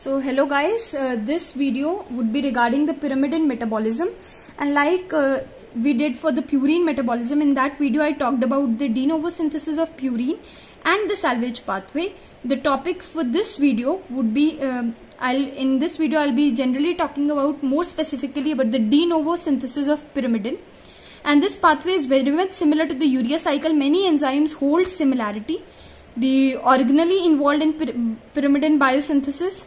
So hello guys, uh, this video would be regarding the pyrimidine metabolism and like uh, we did for the purine metabolism in that video I talked about the de novo synthesis of purine and the salvage pathway. The topic for this video would be um, I'll in this video I'll be generally talking about more specifically about the de novo synthesis of pyrimidine and this pathway is very much similar to the urea cycle. Many enzymes hold similarity. The originally involved in pyrimidine biosynthesis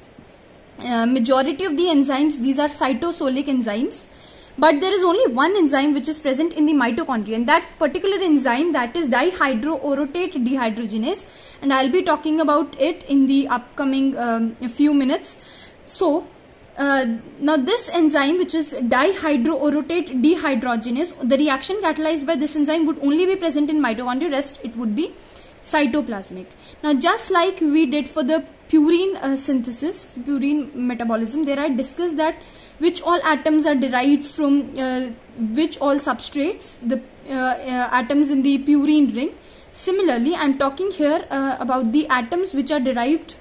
uh, majority of the enzymes these are cytosolic enzymes but there is only one enzyme which is present in the mitochondria and that particular enzyme that is dihydroorotate dehydrogenase and I'll be talking about it in the upcoming um, few minutes. So uh, now this enzyme which is dihydroorotate dehydrogenase the reaction catalyzed by this enzyme would only be present in mitochondria rest it would be cytoplasmic. Now just like we did for the purine uh, synthesis, purine metabolism, there I discussed that which all atoms are derived from uh, which all substrates, the uh, uh atoms in the purine ring. Similarly, I am talking here uh, about the atoms which are derived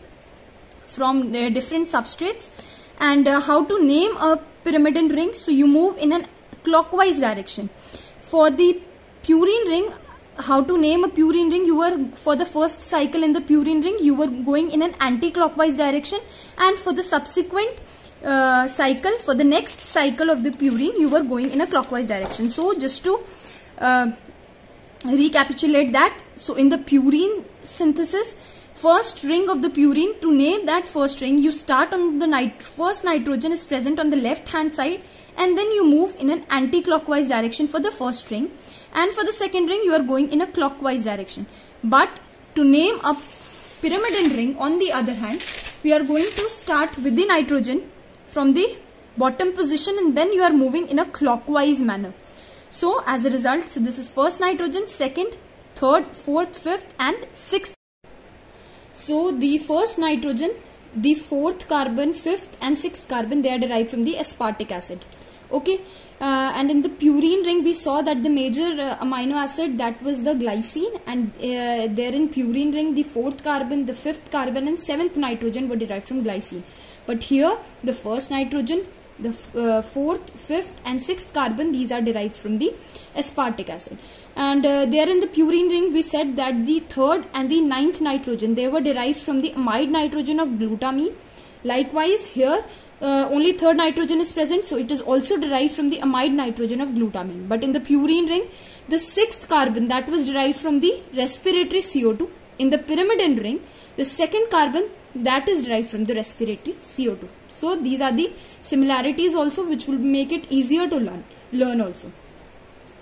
from different substrates and how to name a pyrimidine ring. So you move in a clockwise direction. For the purine ring, how to name a purine ring you were for the first cycle in the purine ring you were going in an anti-clockwise direction. And for the subsequent uh, cycle for the next cycle of the purine you were going in a clockwise direction. So just to uh, recapitulate that so in the purine synthesis first ring of the purine to name that first ring you start on the nit first nitrogen is present on the left hand side and then you move in an anti-clockwise direction for the first ring and for the second ring you are going in a clockwise direction. But to name a pyrimidine ring on the other hand we are going to start with the nitrogen from the bottom position and then you are moving in a clockwise manner. So as a result so this is first nitrogen second third fourth fifth and sixth. So the first nitrogen the fourth carbon fifth and sixth carbon they are derived from the aspartic acid okay? Uh, and in the purine ring we saw that the major uh, amino acid that was the glycine. And uh, there in purine ring the fourth carbon the fifth carbon and seventh nitrogen were derived from glycine. But here the first nitrogen the uh, fourth fifth and sixth carbon these are derived from the aspartic acid. And uh, there in the purine ring we said that the third and the ninth nitrogen they were derived from the amide nitrogen of glutamine. Likewise here uh, only third nitrogen is present so it is also derived from the amide nitrogen of glutamine. But in the purine ring the sixth carbon that was derived from the respiratory CO2 in the pyrimidine ring the second carbon that is derived from the respiratory CO2 so these are the similarities also which will make it easier to learn learn also.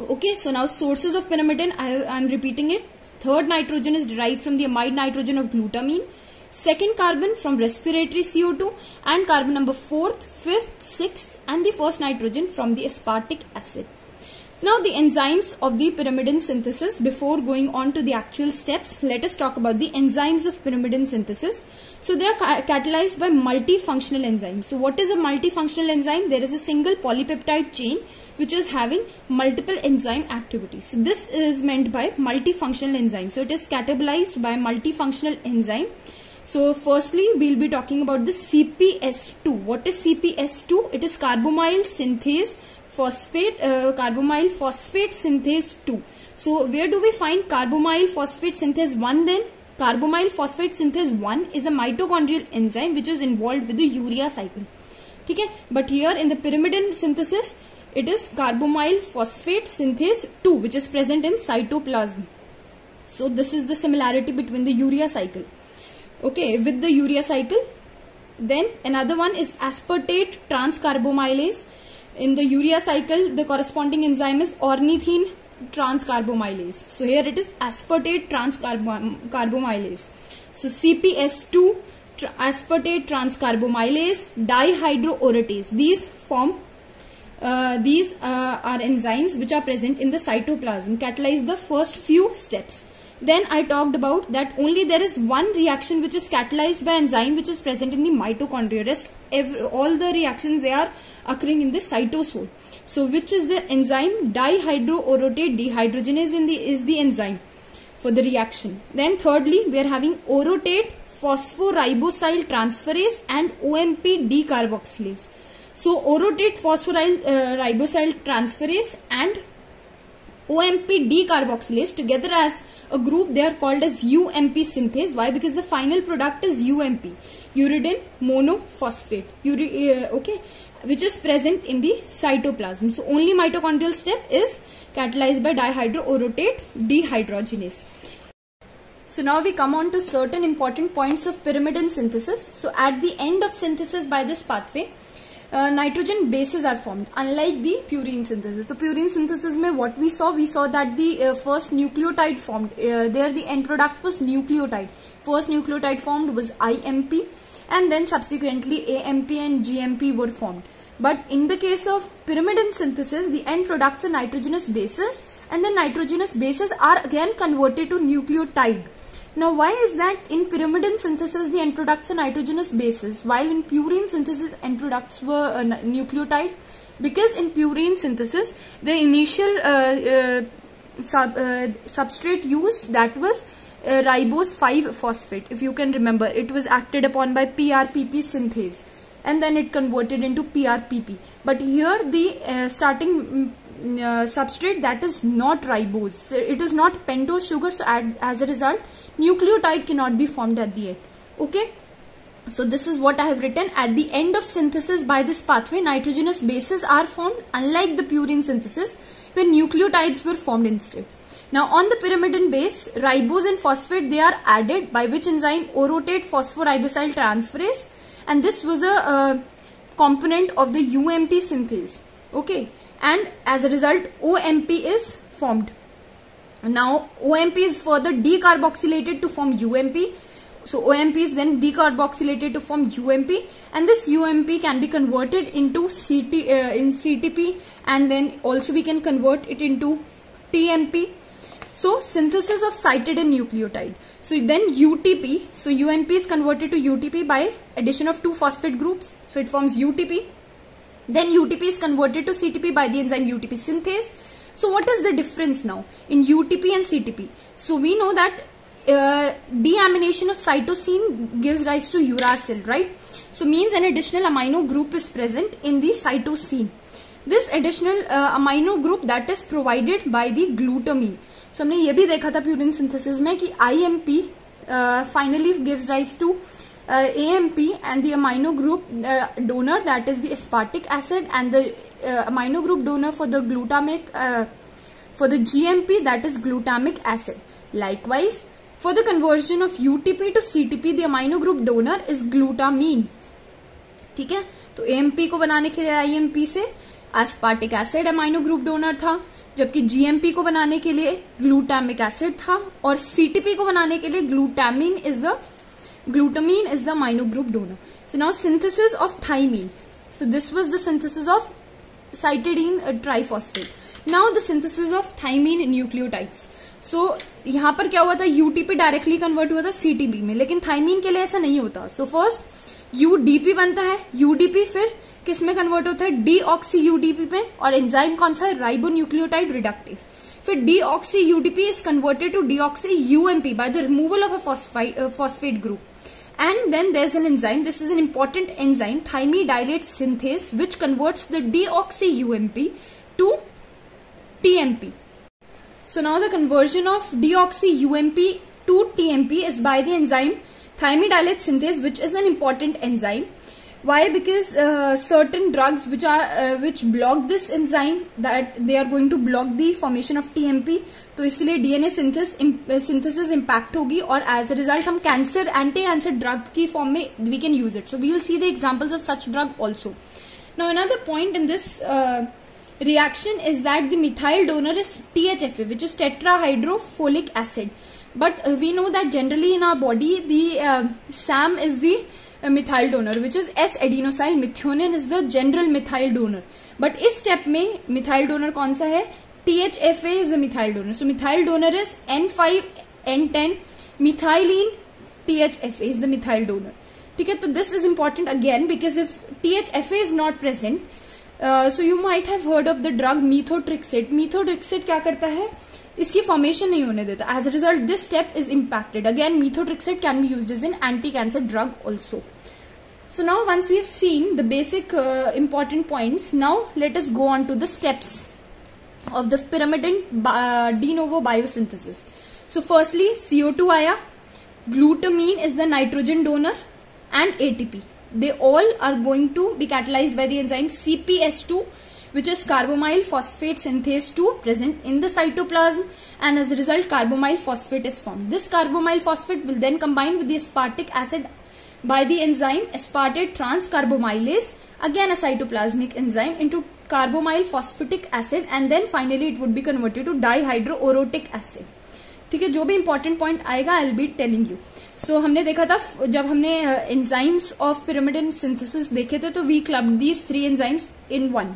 Okay so now sources of pyrimidine I am repeating it. Third nitrogen is derived from the amide nitrogen of glutamine second carbon from respiratory CO2 and carbon number 4th, 5th, 6th and the first nitrogen from the aspartic acid. Now the enzymes of the pyrimidine synthesis before going on to the actual steps let us talk about the enzymes of pyrimidine synthesis. So they are catalyzed by multifunctional enzymes. So what is a multifunctional enzyme? There is a single polypeptide chain which is having multiple enzyme activities. So this is meant by multifunctional enzyme. So it is catalyzed by multifunctional enzyme so firstly, we'll be talking about the CPS2. What is CPS2? It is carbamyl synthase phosphate, uh, phosphate synthase 2. So where do we find carbamyl phosphate synthase 1 then? Carbamyl phosphate synthase 1 is a mitochondrial enzyme which is involved with the urea cycle. Okay? But here in the pyrimidine synthesis, it is carbamyl phosphate synthase 2 which is present in cytoplasm. So this is the similarity between the urea cycle okay with the urea cycle then another one is aspartate transcarbamylase. In the urea cycle the corresponding enzyme is ornithine transcarbamylase. So here it is aspartate transcarbamylase so cps2 aspartate transcarbamylase dihydroorotate these form uh, these uh, are enzymes which are present in the cytoplasm. Catalyze the first few steps then I talked about that only there is one reaction which is catalyzed by enzyme which is present in the mitochondria. Rest every, all the reactions they are occurring in the cytosol. So which is the enzyme dihydroorotate dehydrogenase in the is the enzyme for the reaction. Then thirdly we are having orotate phosphoribosyl transferase and OMP decarboxylase. So orotate phosphoribosyl uh, transferase and OMP decarboxylase together as a group they are called as UMP synthase. Why? Because the final product is UMP, uridyl monophosphate. Uri uh, okay, which is present in the cytoplasm. So only mitochondrial step is catalyzed by dihydroorotate dehydrogenase. So now we come on to certain important points of pyrimidine synthesis. So at the end of synthesis by this pathway, uh, nitrogen bases are formed unlike the purine synthesis. So purine synthesis mein what we saw, we saw that the uh, first nucleotide formed, uh, there the end product was nucleotide. First nucleotide formed was IMP and then subsequently AMP and GMP were formed. But in the case of pyrimidine synthesis, the end products are nitrogenous bases and the nitrogenous bases are again converted to nucleotide. Now why is that in pyrimidine synthesis the end products are nitrogenous bases while in purine synthesis end products were uh, nucleotide? Because in purine synthesis the initial uh, uh, sub, uh, substrate used that was uh, ribose 5 phosphate if you can remember it was acted upon by PRPP synthase and then it converted into PRPP but here the uh, starting uh, substrate that is not ribose. It is not pentose sugar. So as a result, nucleotide cannot be formed at the end. Okay. So this is what I have written. At the end of synthesis by this pathway, nitrogenous bases are formed unlike the purine synthesis where nucleotides were formed instead. Now on the pyrimidine base, ribose and phosphate they are added by which enzyme orotate phosphoribosyl transferase and this was a uh, component of the UMP synthase. Okay and as a result OMP is formed. Now OMP is further decarboxylated to form UMP. So OMP is then decarboxylated to form UMP and this UMP can be converted into CT uh, in CTP and then also we can convert it into TMP. So synthesis of cytidine nucleotide. So then UTP, so UMP is converted to UTP by addition of two phosphate groups. So it forms UTP then UTP is converted to CTP by the enzyme UTP synthase. So what is the difference now in UTP and CTP? So we know that uh, deamination of cytosine gives rise to uracil, right? So means an additional amino group is present in the cytosine. This additional uh, amino group that is provided by the glutamine. So हमने ये भी देखा था purine synthesis में कि uh, finally gives rise to uh, AMP and the amino group uh, donor that is the aspartic acid and the uh, amino group donor for the glutamic uh, for the GMP that is glutamic acid. Likewise, for the conversion of UTP to CTP the amino group donor is glutamine. ठीक है तो AMP को बनाने के लिए IMP से aspartic acid amino group donor था जबकि जीएमपी को बनाने के लिए ग्लूटामिक एसिड था और सीटीपी को बनाने के लिए glutamine is the Glutamine is the amino group donor. So now synthesis of thymine. So this was the synthesis of cytidine uh, triphosphate. Now the synthesis of thymine nucleotides. So यहाँ पर क्या हुआ था UTP directly convert हुआ था CTP में लेकिन thiamine के लिए ऐसा नहीं होता सो फ़र्स्ट यूडीपी बनता है यूडीपी फिर किसमें कन्वर्ट होता है डीऑक्सी यूडीपी में और एंजाइम कौन सा है राइबो न्यूक्लियोटाइड रिडक्टेज फिर deoxy UDP is converted to deoxy UMP by the removal of a phosphate group And then there's an enzyme. This is an important enzyme, thymidylate synthase, which converts the deoxy-UMP to TMP. So now the conversion of deoxy-UMP to TMP is by the enzyme thymidylate synthase, which is an important enzyme. Why? Because uh, certain drugs which are uh, which block this enzyme that they are going to block the formation of TMP. तो इसलिए DNA synthesis impact होगी और as a result हम cancer anti cancer drug की form में we can use it so we will see the examples of such drug also now another point in this reaction is that the methyl donor is THFA which is tetrahydrofolic acid but uh, we know that generally in our body the uh, SAM is the methyl donor which is S adenosyl methionine is the general methyl donor but इस step में methyl donor कौन सा है? T H F A is the methyl donor so methyl donor is N five N ten methylene T H F A is the methyl donor ठीक है? तो this is important again because if T H F A is not present so you might have heard of the drug methotrexate methotrexate क्या करता है? इसकी formation नहीं होने देता as a result this step is impacted again मीथोट्रिक्सेट can be use is in anti cancer drug also So now once we have seen the basic uh, important points, now let us go on to the steps of the pyrimidine uh, de novo biosynthesis. So firstly CO2 aya, glutamine is the nitrogen donor and ATP. They all are going to be catalyzed by the enzyme CPS2 which is carbamyl phosphate synthase 2 present in the cytoplasm and as a result carbamyl phosphate is formed. This carbamyl phosphate will then combine with the aspartic acid by the enzyme aspartate transcarbamylase again a cytoplasmic enzyme into carbamyl phosphatic acid and then finally it would be converted to dihydroorotic acid ठीक है जो भी important point आएगा I be telling you so हमने देखा था जब हमने एंजाइम्स ऑफ़ पिरामिड सिंथेसिस देखे थे तो we club these three enzymes in one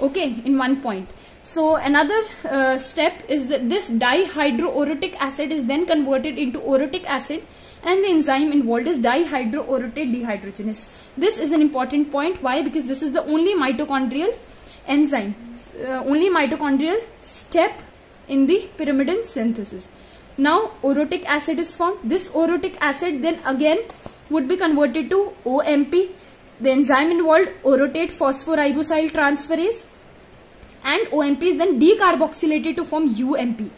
okay in one point. So another uh, step is that this dihydroorotic acid is then converted into orotic acid and the enzyme involved is dihydroorotate dehydrogenase. This is an important point. Why? Because this is the only mitochondrial enzyme uh, only mitochondrial step in the pyrimidine synthesis. Now orotic acid is formed. This orotic acid then again would be converted to OMP the enzyme involved orotate phosphoribosyl transferase and OMP is then decarboxylated to form UMP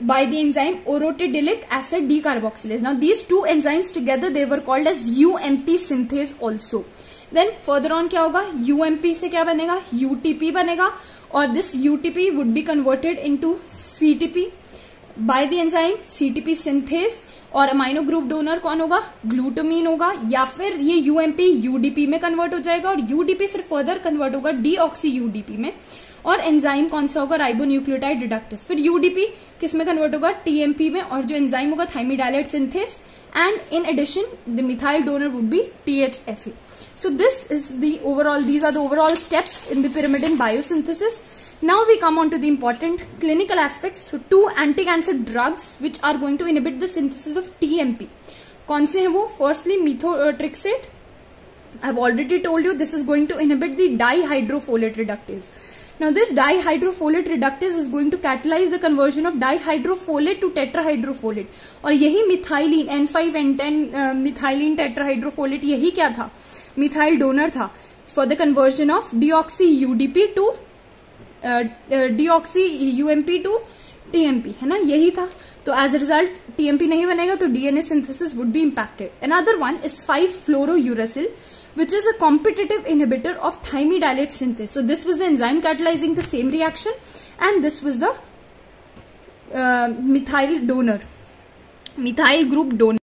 by the enzyme orotidylic acid decarboxylase. Now these two enzymes together they were called as UMP synthase also. Then further on क्या होगा UMP से क्या बनेगा UTP बनेगा or this UTP would be converted into CTP by the enzyme CTP synthase. और amino group donor कौन होगा? Glutamine होगा, या फिर ये यूएमपी यूडीपी में कन्वर्ट हो जाएगा और यूडीपी फिर फर्दर कन्वर्ट होगा डीऑक्सी यूडीपी में। और एंजाइम कौन सा होगा? राइबो राइबोन्यूक्लियोटाइड रिडक्टिस फिर यूडीपी किसमें कन्वर्ट होगा? टीएमपी में। और जो एंजाइम होगा? Thymidylate synthase and in addition the methyl donor would be THFA so this is the overall, these are the overall steps in the pyrimidine biosynthesis now we come on to the important clinical aspects so two anti-cancer drugs which are going to inhibit the synthesis of tmp कौन से हैं वो firstly methotrexate I've already told you this is going to inhibit the dihydrofolate reductase Now this dihydrofolate reductase is going to catalyze the conversion of dihydrofolate to tetrahydrofolate और यही methylene N5 N10 methylene tetrahydrofolate यही क्या था methyl donor था for the conversion of deoxy UDP to deoxy UMP to TMP है ना? यही था। तो एज अ रिज़ल्ट टीएमपी नहीं बनेगा तो DNA synthesis would be impacted another one is five fluoro uracil which is a competitive inhibitor of thymidylate synthase so this was the enzyme catalysing the same reaction and this was the methyl donor methyl group donor